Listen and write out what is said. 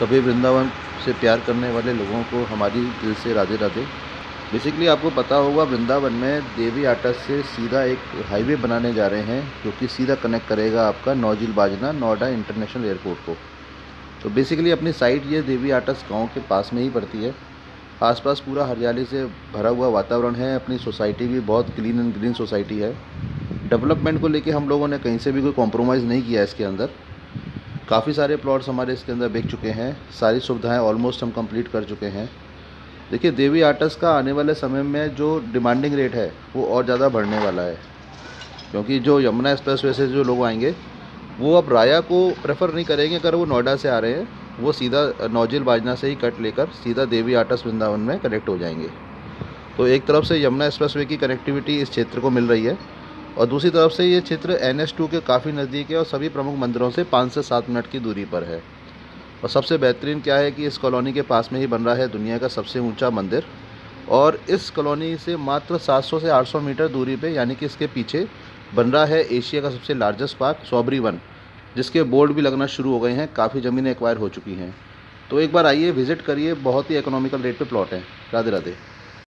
सभी वृंदावन से प्यार करने वाले लोगों को हमारी दिल से राधे राधे। बेसिकली आपको पता होगा, वृंदावन में देवी आटस से सीधा एक हाईवे बनाने जा रहे हैं, जो कि सीधा कनेक्ट करेगा आपका नौजिल बाजना, नोएडा इंटरनेशनल एयरपोर्ट को। तो बेसिकली अपनी साइट ये देवी आटस गाँव के पास में ही पड़ती है। आसपास पूरा हरियाली से भरा हुआ वातावरण है, अपनी सोसाइटी भी बहुत क्लीन एंड ग्रीन सोसाइटी है। डेवलपमेंट को लेके हम लोगों ने कहीं से भी कोई कॉम्प्रोमाइज़ नहीं किया इसके अंदर। काफ़ी सारे प्लॉट्स हमारे इसके अंदर बिक चुके हैं। सारी सुविधाएँ ऑलमोस्ट हम कंप्लीट कर चुके हैं। देखिए, देवी आर्टस का आने वाले समय में जो डिमांडिंग रेट है, वो और ज़्यादा बढ़ने वाला है। क्योंकि जो यमुना एक्सप्रेस वे से जो लोग आएँगे, वो अब राया को प्रेफर नहीं करेंगे। अगर वो नोएडा से आ रहे हैं, वो सीधा नौजिल बाजना से ही कट लेकर सीधा देवी आर्टस वृंदावन में कनेक्ट हो जाएँगे। तो एक तरफ़ से यमुना एक्सप्रेस वे की कनेक्टिविटी इस क्षेत्र को मिल रही है और दूसरी तरफ़ से ये क्षेत्र एन के काफ़ी नज़दीक है और सभी प्रमुख मंदिरों से पाँच से सात मिनट की दूरी पर है। और सबसे बेहतरीन क्या है कि इस कॉलोनी के पास में ही बन रहा है दुनिया का सबसे ऊँचा मंदिर। और इस कॉलोनी से मात्र 700 से 800 मीटर दूरी पे, यानी कि इसके पीछे, बन रहा है एशिया का सबसे लार्जेस्ट पार्क सौबरी वन जिसके बोर्ड भी लगना शुरू हो गए हैं। काफ़ी ज़मीनें एक्वायर हो चुकी हैं। तो एक बार आइए विज़िट करिए। बहुत ही इकोनॉमिकल रेट पे प्लॉट हैं। राधे राधे